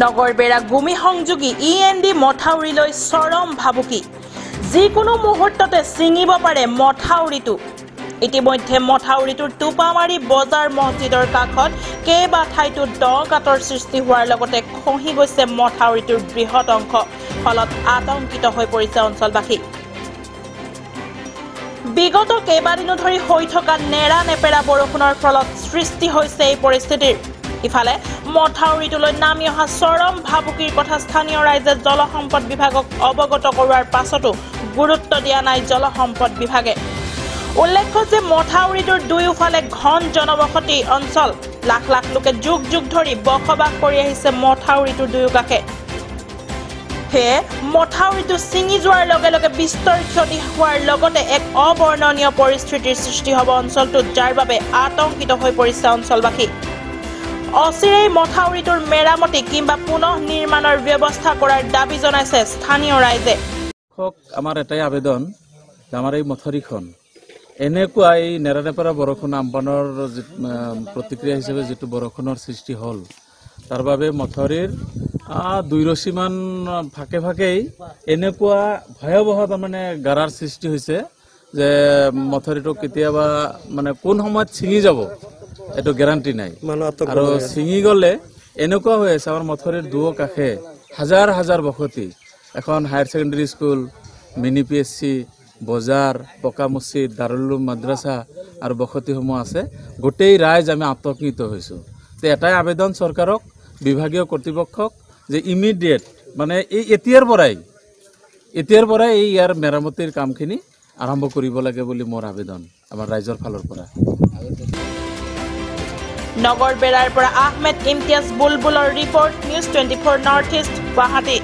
নগৰবেৰা গুমি সংযোগী E N D মথাউৰিলৈ চৰম ভাবুকি। যিকোনো মুহূৰ্ততে ছিঙিব পাৰে মথাউৰিটো। ইতিমধ্যে মথাউৰিটোৰ টোপামাৰি বজাৰ মছজিদৰ কাষত কেইবা ঠাইতো দ গাঁতৰ সৃষ্টি হোৱাৰ লগতে খহি গৈছে মথাউৰিটোৰ বৃহৎ অংশ ফলত আতংকিত হৈ পৰিছে অঞ্চলবাসী। বিগত কেইবাদিনো ধৰি হৈ থকা নেৰা নেপেৰা বৰষুণৰ ফলত সৃষ্টি হৈছে এই পৰিস্থিতিৰ। ইফালে মথাউৰিটোলৈ নামি অহা চৰম ভাবুকিৰ কথা স্থানীয় ৰাইজে জলসম্পদ বিভাগক অৱগত কৰোৱাৰ পাছতো গুৰুত্ব দিয়া নাই জলসম্পদ বিভাগে। উল্লেখ্য যে মথাউৰিটোৰ দুয়োফালে ঘন জনবসতি অঞ্চল। লাখ লাখ লোকে যুগ যুগ ধৰি বসবাস কৰি আহিছে মথাউৰিটোৰ দুয়োকাষে সেয়ে মথাউৰিটো ছিঙি যোৱাৰ লগে লগে বিস্তৰ ক্ষতি হোৱাৰ লগতে এক অবৰ্ণনীয় পৰিস্থিতিৰ সৃষ্টি হ'ব অঞ্চলটোত যাৰ বাবে আতংকিত হৈ পৰিছে অঞ্চলবাসী। অচিৰেই মথাউৰিটোৰ মেৰামতি কিংবা পুনঃ নিৰ্মাণৰ ব্যৱস্থা কৰাৰ দাবী জনাইছে স্থানীয় ৰাইজে। আমাৰ এটাই আবেদন আমাৰ এই মথৰিখন এনেকুৱা এই নেৰানেপেৰা বৰষুণ আমপানৰ যি- প্ৰতিক্ৰিয়া হিচাপে যিটো বৰষুণৰ সৃষ্টি হ'ল তাৰ বাবে মথৰিৰ দুই ৰচীমান ফাকে ফাকেই এনেকুৱা ভয়াৱহ তাৰমানে গাৰাৰ সৃষ্টি হৈছে যে মথৰিটো কেতিয়াবা মানে কোন সময়ত ছিঙি যাব এইটো গেৰাণ্টি নাই। আৰু ছিঙি গ'লে এনেকুৱা হৈ আছে আমাৰ মথৰিৰ দুয়ো কাষে হাজাৰ হাজাৰ বসতি। এখন higher secondary school mini P H C বজাৰ পকা মছজিদ দাৰুল উলুম মাদ্ৰাছা আৰু বসতিসমূহ আছে। গোটেই ৰাইজ আমি আতংকিত হৈছোঁ। তো এটাই আবেদন চৰকাৰক বিভাগীয় কৰ্তৃপক্ষক যে ইমিডিয়েট মানে এই এতিয়াৰ পৰাই এতিয়াৰ পৰাই এই ইয়াৰ মেৰামতিৰ কামখিনি আৰম্ভ কৰিব লাগে বুলি মোৰ আবেদন আমাৰ ৰাইজৰ ফালৰ পৰা। নগৰবেৰাৰ পৰা Ahmed Imtiaz বুলবুলৰ report news twenty four north east Guwahati.